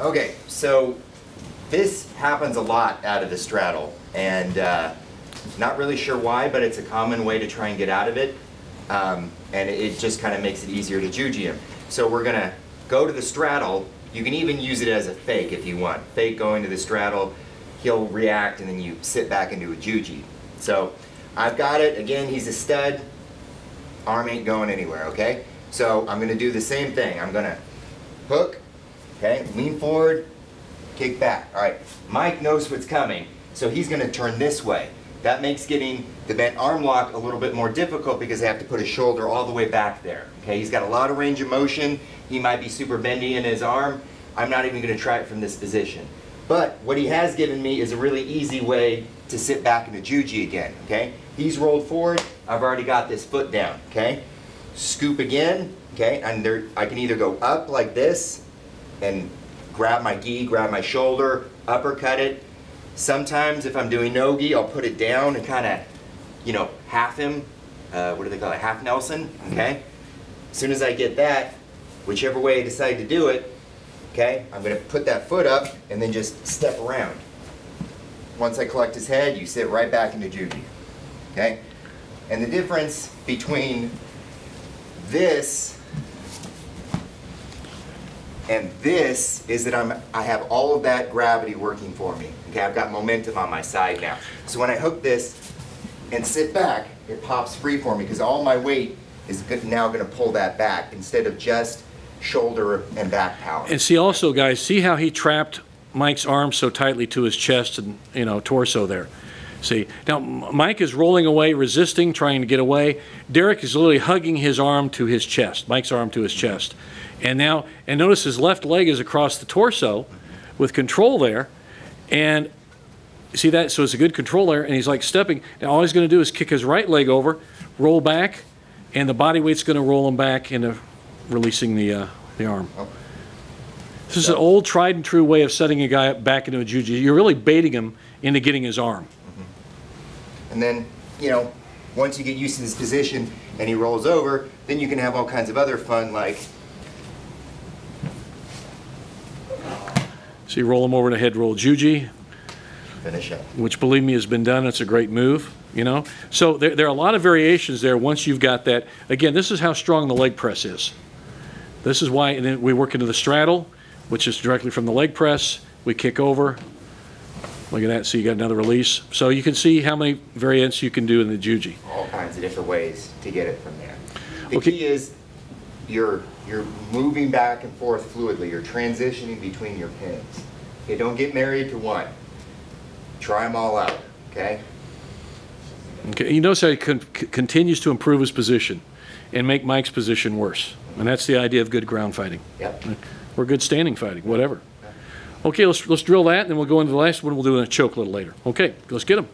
Okay, so this happens a lot out of the straddle, and uh, not really sure why, but it's a common way to try and get out of it, um, and it just kind of makes it easier to juji him. So we're gonna go to the straddle. You can even use it as a fake if you want. Fake going to the straddle, he'll react, and then you sit back into a juji. So I've got it. Again, he's a stud. Arm ain't going anywhere. Okay. So I'm gonna do the same thing. I'm gonna hook, okay, lean forward, kick back. All right, Mike knows what's coming, so he's gonna turn this way. That makes getting the bent arm lock a little bit more difficult because I have to put his shoulder all the way back there. Okay, he's got a lot of range of motion. He might be super bendy in his arm. I'm not even gonna try it from this position. But what he has given me is a really easy way to sit back in a juji again, okay? He's rolled forward, I've already got this foot down, okay? Scoop again, okay? And there, I can either go up like this and grab my gi, grab my shoulder, uppercut it. Sometimes if I'm doing no gi, I'll put it down and kind of, you know, half him. Uh, what do they call it? Half Nelson, okay? As soon as I get that, whichever way I decide to do it, okay, I'm to put that foot up and then just step around. Once I collect his head, you sit right back into juji, okay? And the difference between this and this is that I'm, I have all of that gravity working for me. Okay, I've got momentum on my side now. So when I hook this and sit back, it pops free for me because all my weight is go- now going to pull that back instead of just shoulder and back power. And see also, guys, see how he trapped Mike's arm so tightly to his chest and, you know, torso there? See, now Mike is rolling away, resisting, trying to get away. Derrick is literally hugging his arm to his chest, Mike's arm to his chest. And now, and notice his left leg is across the torso with control there. And see that? So it's a good control there. And he's like stepping. Now all he's going to do is kick his right leg over, roll back, and the body weight's going to roll him back into releasing the, uh, the arm. Oh. This is an old tried and true way of setting a guy up back into a juji. You're really baiting him into getting his arm. And then, you know, once you get used to this position and he rolls over, then you can have all kinds of other fun like So you roll him over to head roll juji, finish up. which believe me has been done. It's a great move, you know. So there, there are a lot of variations there once you've got that. Again, this is how strong the leg press is. This is why, and then we work into the straddle, which is directly from the leg press. We kick over. Look at that. So you got another release. So you can see how many variants you can do in the juji. all kinds of different ways to get it from there. The Okay. key is you're you're moving back and forth fluidly. You're transitioning between your pins. Okay, don't get married to one. Try them all out. Okay. Okay, you notice how he con- continues to improve his position and make Mike's position worse. And that's the idea of good ground fighting. Yep. Or good standing fighting, whatever. Okay, let's, let's drill that, and then we'll go into the last one. We'll do a choke a little later. Okay, let's get him.